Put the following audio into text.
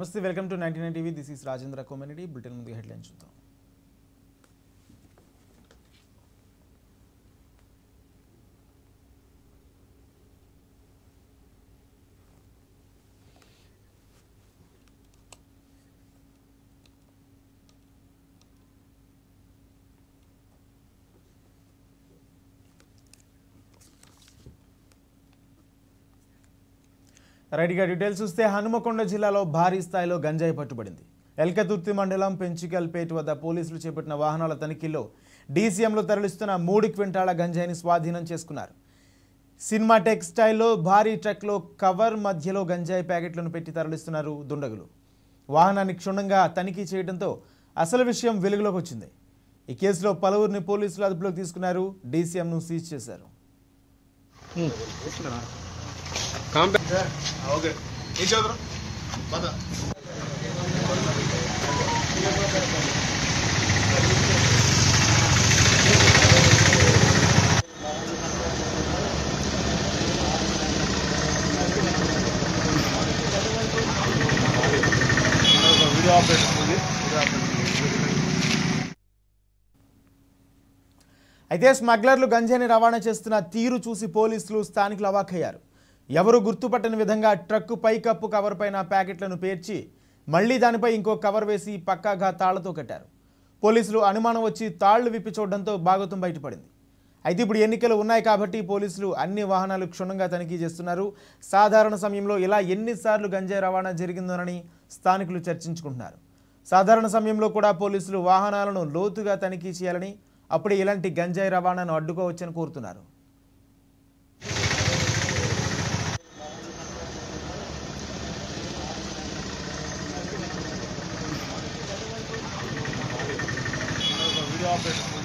నమస్తే welcome to ninety nine TV. This is Rajendra community bulletin ముందుగా headline చూద్దాం. రైట్గా డీటెయిల్స్ చూస్తే హనుమకొండ జిల్లాలో భారీ స్థాయిలో గంజాయి పట్టుబడింది. ఎల్కతుర్తి మండలం పెంచికల్పేట వద్ద పోలీసులు చేపట్టిన వాహనాల తనిఖీలో డీసీఎంలో తరలిస్తున్న మూడు క్వింటాల గంజాయిని స్వాధీనం చేసుకున్నారు. సినిమా టెక్స్టైల్లో భారీ ట్రక్లో కవర్ మధ్యలో గంజాయి ప్యాకెట్లను పెట్టి తరలిస్తున్నారు దుండగులు. వాహనాన్ని క్షుణ్ణంగా తనిఖీ చేయడంతో అసలు విషయం వెలుగులోకి వచ్చింది. ఈ కేసులో పలువురిని పోలీసులు అదుపులోకి తీసుకున్నారు డీసీఎంను సీజ్ చేశారు. ఓకే ఏం పద ఆపరేషన్ అయితే స్మగ్లర్లు గంజాయిని రవాణా చేస్తున్న తీరు చూసి పోలీసులు స్థానికులు అవాక్కయ్యారు. ఎవరు గుర్తుపట్టని విధంగా ట్రక్కు పైకప్పు కవర్ పైన ప్యాకెట్లను పేర్చి మళ్ళీ దానిపై ఇంకో కవర్ వేసి పక్కాగా తాళ్ళతో కట్టారు. పోలీసులు అనుమానం వచ్చి తాళ్ళు విప్పి చూడడంతో బాగోతం బయటపడింది. అయితే ఇప్పుడు ఎన్నికలు ఉన్నాయి కాబట్టి పోలీసులు అన్ని వాహనాలు క్షుణ్ణంగా తనిఖీ చేస్తున్నారు. సాధారణ సమయంలో ఇలా ఎన్నిసార్లు గంజాయి రవాణా జరిగిందోనని స్థానికులు చర్చించుకుంటున్నారు. సాధారణ సమయంలో కూడా పోలీసులు వాహనాలను లోతుగా తనిఖీ చేయాలని అప్పుడే ఇలాంటి గంజాయి రవాణాను అడ్డుకోవచ్చని కోరుతున్నారు. Robert.